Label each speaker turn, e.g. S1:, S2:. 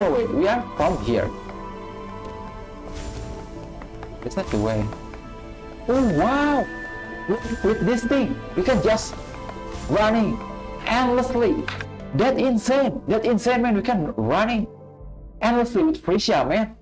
S1: Oh wait, we are from here. It's not the way? Oh wow! With, this thing, we can just running endlessly. That insane! That insane man, we can running endlessly with Fritia, man.